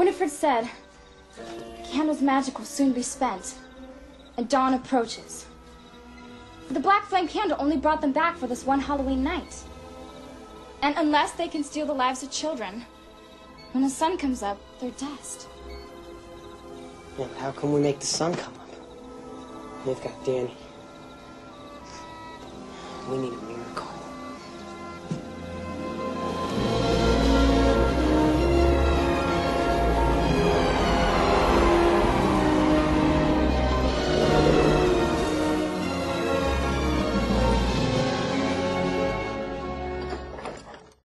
Winifred said, the candle's magic will soon be spent, and dawn approaches. The black flame candle only brought them back for this one Halloween night. And unless they can steal the lives of children, when the sun comes up, they're dust. Yeah, but how can we make the sun come up? They've got Dani. We need a miracle.